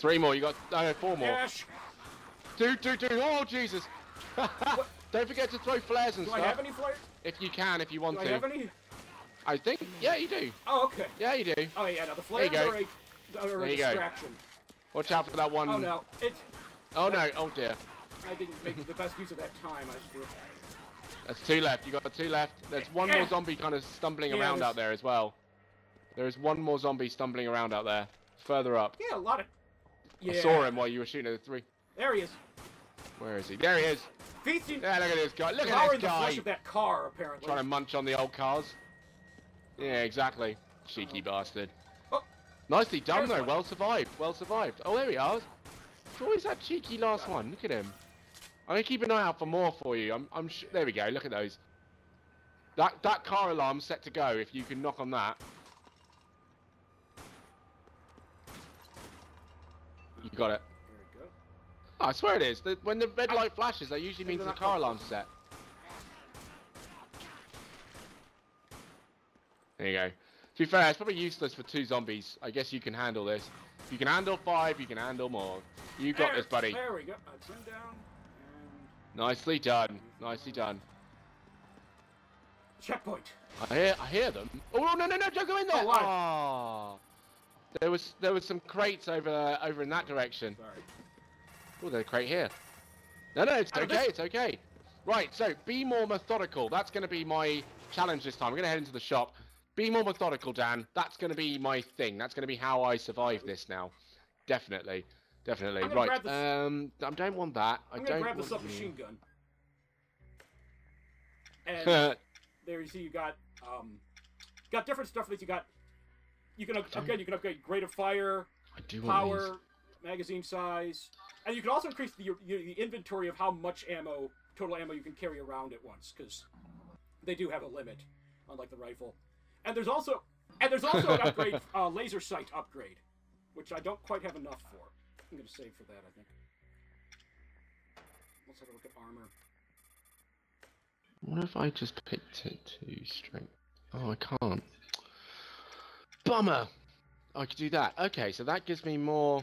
Three more. You got no, four more. Dash. Dude, dude, dude. Oh Jesus! Don't forget to throw flares and Do stuff. Do I have any flares? If you can, if you want to. Do I to. have any? I think. Yeah, you do. Oh, okay. Yeah, you do. Oh yeah, no, the flares are a, are a you go. distraction. Watch out for that one. Oh no, it. Oh no! Oh dear. I didn't make the best use of that time. I feel. That's two left. You got two left. There's one more zombie kind of stumbling Yeah, around there's- out there as well. There is one more zombie stumbling around out there. Further up. Yeah, a lot of. Yeah. I saw him while you were shooting at the three. There he is. Where is he? There he is. Feasting. Yeah, look at this guy. Look at this the flesh of that car, apparently. Trying to munch on the old cars. Yeah, exactly. Cheeky uh-huh. bastard. Oh. Nicely done There's though. one. Well survived. Well survived. Oh, there we are. It's always that cheeky last one. Look at him. I'm gonna keep an eye out for more for you. I'm. I'm. Sh- there we go. Look at those. That that car alarm's set to go. If you can knock on that. You got it. There we go. Oh, I swear it is. The, when the red light flashes, that usually means the car alarm's set. There you go. To be fair, it's probably useless for two zombies. I guess you can handle this. You can handle five, you can handle more. You got there, this, buddy. There we go. Uh, turn down. And Nicely done. Nicely done. checkpoint. I hear, I hear them. Oh no, no, no! Don't go in there. Oh, why? There was, there was some crates over, over in that direction. Sorry. Oh, there's a crate here. No, no, it's Oh, okay, it's okay. Right, so be more methodical. That's going to be my challenge this time. I'm going to head into the shop. Be more methodical, Dan. That's going to be my thing. That's going to be how I survive this now. Definitely, definitely. I'm Right. Um, I don't want that. I I'm don't gonna grab the submachine gun. And there you see you got um, got different stuff that you got. You can up- upgrade. You can upgrade of fire, power, magazine size, and you can also increase the, your, the inventory of how much ammo, total ammo you can carry around at once, because they do have a limit, unlike the rifle. And there's also and there's also an upgrade, uh, laser sight upgrade, which I don't quite have enough for. I'm gonna save for that, I think. Let's have a look at armor. What if I just picked it to strength? Oh, I can't. Bummer. I could do that. Okay, so that gives me more.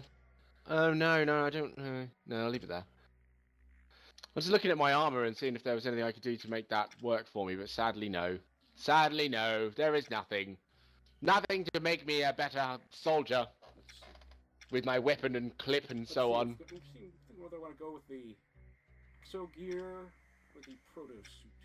Oh no, no, I don't. Uh, no, I'll leave it there. I was looking at my armor and seeing if there was anything I could do to make that work for me, but sadly, no. Sadly, no. There is nothing. Nothing to make me a better soldier with my weapon and clip and Let's so see, on. it's Interesting whether I want to go with the exo gear or the proto suit.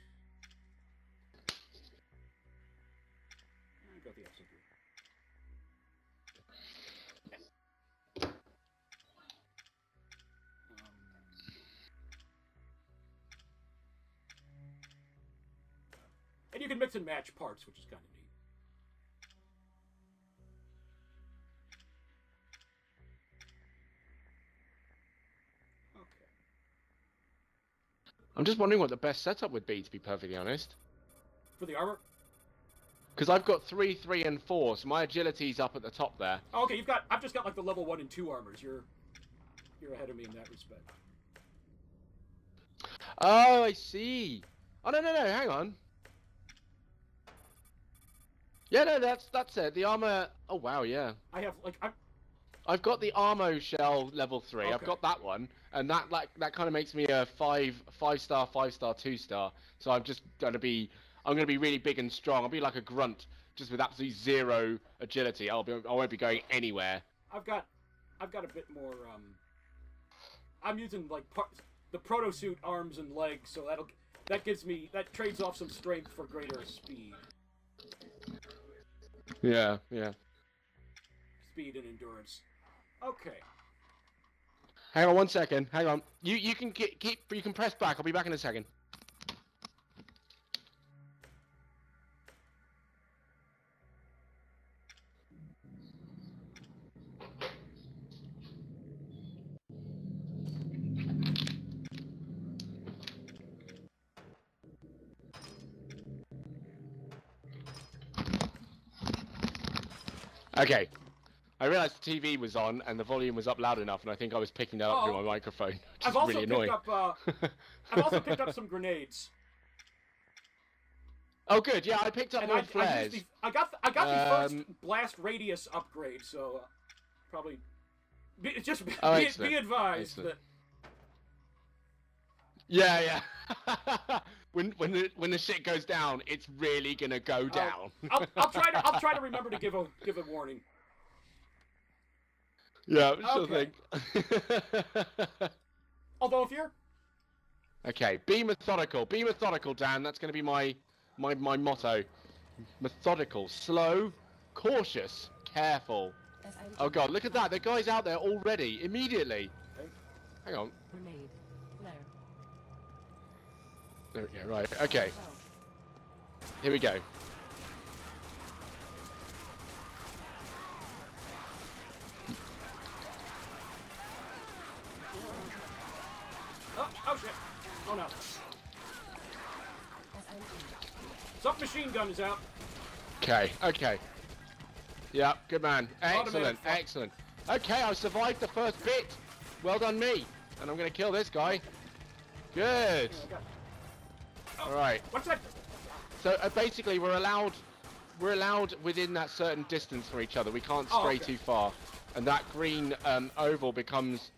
Can mix and match parts, which is kind of neat. Okay. I'm just wondering what the best setup would be, to be perfectly honest. For the armor? Because I've got three, three, and four, so my agility's up at the top there. Oh, okay, you've got. I've just got like the level one and two armors. You're, you're ahead of me in that respect. Oh, I see. Oh no, no, no. Hang on. Yeah, no, that's that's it. The armor. Oh wow, yeah. I have like I'm. I've got the armo shell level three. I've got that one, and that like that kind of makes me a five, five star, five star, two star. So I'm just gonna be, I'm gonna be really big and strong. I'll be like a grunt, just with absolutely zero agility. I'll be, I won't be going anywhere. I've got. I've got a bit more. Um. I'm using like part, the proto suit arms and legs, so that'll that gives me that trades off some strength for greater speed, Yeah, yeah. speed and endurance. Okay. Hang on one second. Hang on. You you can keep, keep you can press back. I'll be back in a second. Okay. I realised the TV was on and the volume was up loud enough, and I think I was picking that up through Oh. my microphone, which I've is also really picked annoying. up. Uh, I've also picked up some grenades. oh, good. Yeah, I picked up And more I, I, flares. used the, I got the, I got the Um, first blast radius upgrade, so uh, probably Be, just be, Oh, be, be advised Excellent. that Yeah, yeah. when when the when the shit goes down, it's really gonna go down. I'll, I'll try to I'll try to remember to give a give a warning. yeah, sure Okay. thing. Although if you're okay, be methodical. Be methodical, Dan. That's gonna be my my my motto. Methodical, slow, cautious, careful. Oh god, look at that. The guy's out there already, immediately. Okay. Hang on. Grenade. There we go. Right. Okay. Here we go. oh, oh shit oh no SMG. submachine gun is out. Okay. Okay. Yeah. Good man. Excellent. Excellent. Okay, I survived the first bit. Well done, me. And I'm gonna kill this guy. Good. Oh, All right. What's that? So uh, basically, we're allowed, we're allowed within that certain distance from each other. We can't Oh, stray okay. too far, and that green um, oval becomes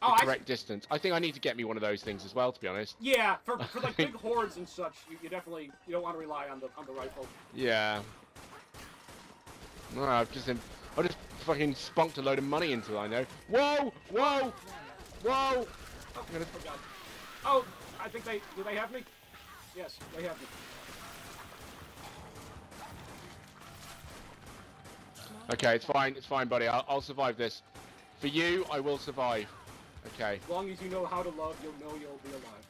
the Oh, I, correct distance. I think I need to get me one of those things as well, to be honest. yeah, for, for like big hordes and such, you, you definitely you don't want to rely on the on the rifle. Yeah. No, I've just, I just fucking spunked a load of money into it. I know. Whoa! Whoa! Whoa! Oh, I'm gonna- oh. Oh, I think they do. They have me. Yes, they have me. Okay, it's fine. It's fine, buddy. I'll, I'll survive this. For you, I will survive. Okay. As long as you know how to love, you'll know you'll be alive.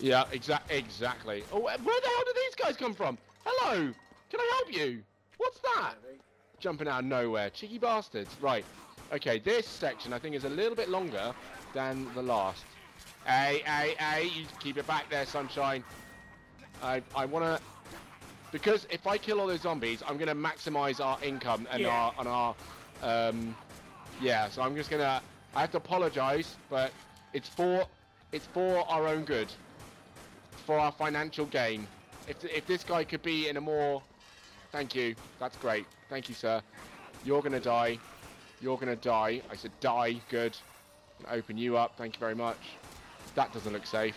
Yeah, exact, exactly. Oh, where where the hell did these guys come from? Hello, can I help you? What's that? Jumping out of nowhere, cheeky bastards. Right. Okay, this section I think is a little bit longer than the last. Hey, hey, hey! You keep it back there, sunshine. I, I wanna, because if I kill all those zombies, I'm gonna maximize our income and Yeah. our, and our, um, yeah. So I'm just gonna. I have to apologize, but it's for, it's for our own good for our financial gain. If, if this guy could be in a more... Thank you. That's great. Thank you, sir. You're going to die. You're going to die. I said die. Good. Open you up. Thank you very much. That doesn't look safe.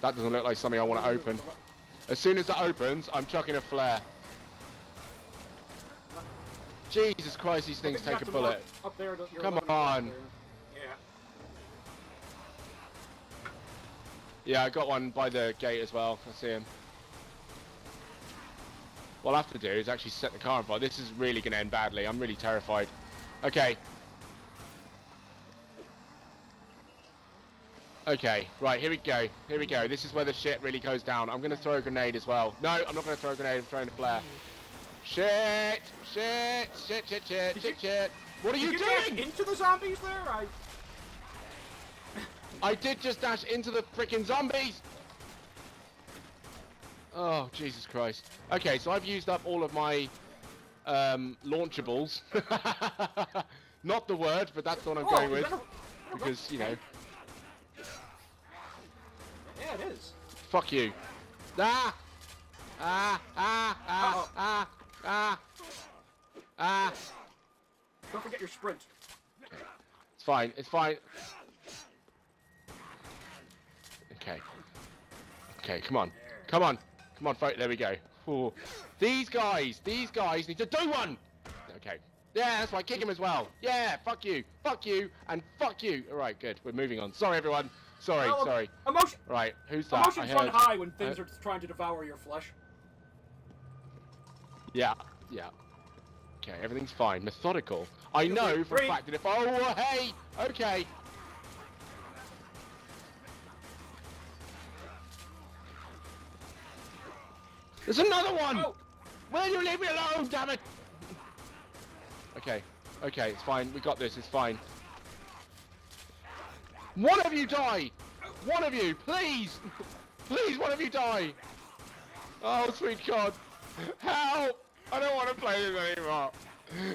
That doesn't look like something I want to open. As soon as that opens, I'm chucking a flare. Jesus Christ, these things take a bullet. Up, there. Come 11 on. Yeah. Yeah, I got one by the gate as well. I see him. What I'll have to do is actually set the car on fire. This is really going to end badly. I'm really terrified. Okay. Okay, right, here we go. Here we go. This is where the shit really goes down. I'm going to throw a grenade as well. No, I'm not going to throw a grenade. I'm throwing a flare. Shit! Shit! Shit, shit, shit, Did shit, shit. What are you you dash doing? into the zombies there? I. I did just dash into the freaking zombies! Oh, Jesus Christ. Okay, so I've used up all of my um, launchables. Not the word, but that's the one I'm Oh, going with. that a- a Because, you know, it is. fuck you. Ah! Ah! Ah! Ah! Ah! Ah! Ah! Don't forget your sprint. It's fine, it's fine. Okay. Okay, come on. Come on. Come on, fight. There we go. Ooh. These guys, these guys need to do one! Okay. Yeah, that's right, kick him as well. Yeah, fuck you, fuck you, and fuck you. Alright, good. We're moving on. Sorry, everyone. Sorry, sorry. Emotion, Right, who's that? I emotions run high when things are trying to devour your flesh. Yeah, yeah. Okay, everything's fine. Methodical. I Two, know for a fact that if oh hey, okay. There's another one. Oh, Will you leave me alone, damn it? Okay, okay, it's fine. We got this. It's fine. One of you die. One of you, please, please, one of you die. Oh, sweet God, help! I don't want to play this anymore.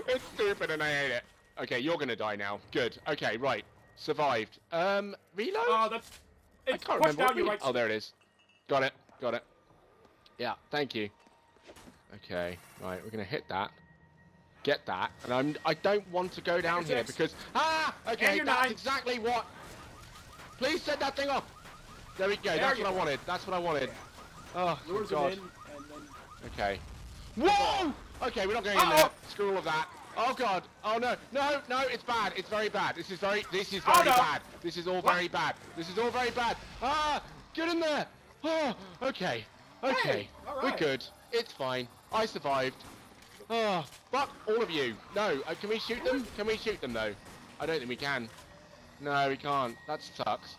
It's stupid and I hate it. Okay, you're gonna die now. Good. Okay, right. Survived. Um, reload. oh, that's. I can't remember. what re- right. Oh, there it is. Got it. Got it. Yeah. Thank you. Okay. Right. We're gonna hit that. get that, and I'm I don't want to go down here because ah okay that's nine. exactly what. Please set that thing off. There we go. There that's what I wanted. That's what I wanted. Oh Lures God. in, then Okay. Whoa! Okay, we're not going in Uh-oh. there. Screw all of that. Oh god. Oh no. No, no, it's bad. It's very bad. This is very this is Oh, very no. bad. This is all What? very bad. This is all very bad. Ah! Get in there! Oh, okay. Okay. Hey, all We're good. It's fine. I survived. Oh, fuck all of you. No, uh, can we shoot them? Can we shoot them though? I don't think we can. No, we can't. That sucks.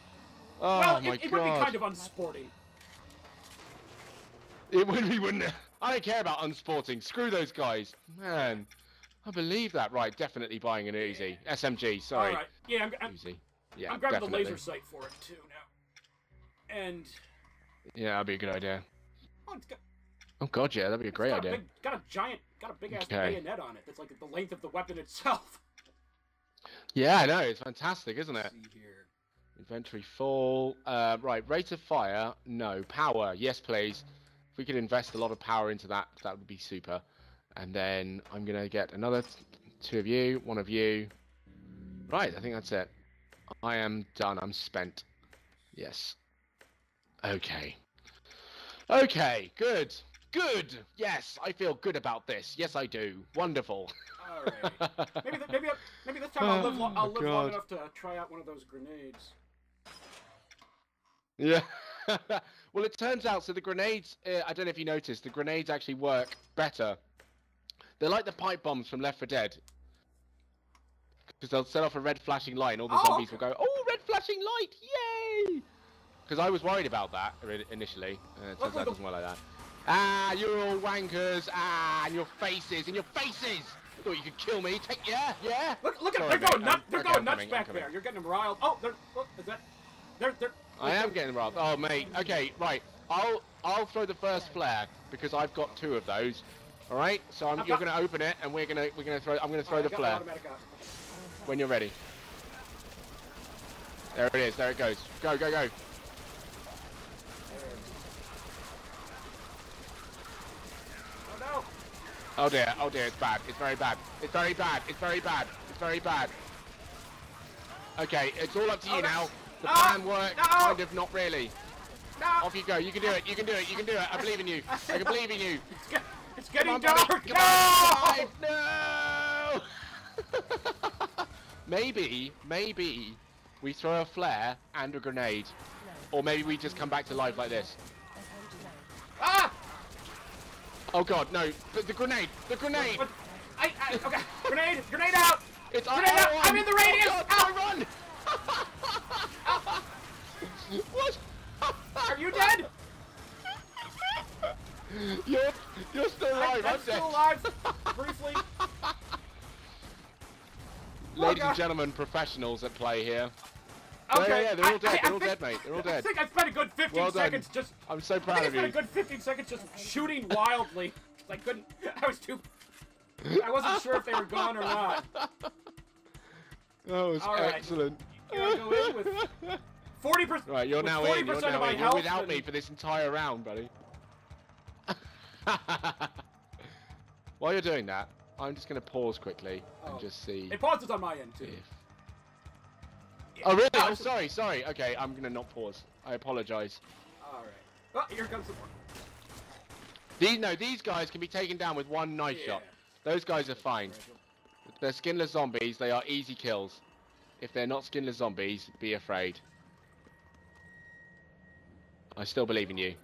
Oh well, my it, it god. would be kind of unsporting. It would be, wouldn't it? I don't care about unsporting. Screw those guys. Man, I believe that. Right, definitely buying an Uzi. SMG, sorry. All right. Yeah, I'm, I'm, Uzi. Yeah, I'm grabbing definitely. the laser sight for it too now. And Yeah, that'd be a good idea. oh, it's got, Oh god, yeah, that'd be a great got idea. A big, got a giant, got a big ass Okay. bayonet on it. That's like the length of the weapon itself. Yeah, I know. It's fantastic, isn't it? Inventory full. Uh, right, rate of fire. No. Power. Yes, please. If we could invest a lot of power into that, that would be super. And then I'm gonna get another two of you, one of you. Right, I think that's it. I am done. I'm spent. Yes. Okay. Okay. Good. Good. Yes, I feel good about this. Yes, I do. Wonderful. All right. Maybe, th- maybe, maybe this time I'll live, lo- I'll Oh, live long enough to try out one of those grenades. Yeah. well, it turns out so the grenades. Uh, I don't know if you noticed. The grenades actually work better. They're like the pipe bombs from Left 4 Dead. Because they'll set off a red flashing light, and all the Oh, zombies okay. will go, "Oh, red flashing light! Yay!" Because I was worried about that initially. Uh, it turns out it doesn't work like that. Ah, you're all wankers. Ah, and your faces, and your faces. Thought you could kill me. Take yeah, yeah. Look, look at Sorry, they're going nuts. They're okay, going nuts coming, back there. You're getting them riled. Oh, they're. Look, is that? They're. They're. I am getting robbed. Oh, mate. Okay, right. I'll I'll throw the first flare because I've got two of those. All right. So I'm, you're going to open it, and we're going to we're going to throw. I'm going to throw Alright, the I got flare when you're ready. There it is. There it goes. Go go go. Oh no! Oh dear. Oh dear. It's bad. It's very bad. It's very bad. It's very bad. It's very bad. Okay, it's all up to you Oh, now. The plan worked, No. kind of, not really. No! Off you go. You can do it. You can do it. You can do it. I believe in you. I can believe in you. It's, get, it's Come getting on, buddy. dark. Come no! on. No! maybe, maybe we throw a flare and a grenade. Or maybe we just come back to life like this. Oh god, no. The, the grenade! The grenade! What? I, I, okay. Grenade! Grenade out! It's Grenade out! oh, I'm in the oh, radius! God, Ow! I run! what? Are you dead? You're, you're still I'm, alive, I'm still you? alive. Briefly. Ladies God. and uh, gentlemen, professionals at play here. Okay. Yeah, yeah, yeah, they're all I- dead. I- They're all think- dead, mate. They're all dead. I think I spent a good 15 Well seconds just. I'm so I proud think I of spent a good 15 seconds just shooting wildly. I couldn't. I was too. I wasn't sure if they were gone or not. That was All right. excellent. You wanna go in with 40 percent? Right, you're now 40 in. You're of now in. You're without me for this entire round, buddy. While you're doing that, I'm just going to pause quickly Oh. and just see It pauses on my end too. if. Oh really? Yeah, Oh sorry, sorry. Okay, I'm going to not pause. I apologize. All right. Oh, here comes the one. These no, these guys can be taken down with one knife Yeah. shot. Those guys are fine. They're skinless zombies, they are easy kills. If they're not skinless zombies, be afraid. I still believe in you.